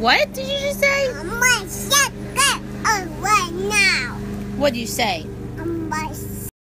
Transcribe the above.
What did you just say? My second right now. What did you say?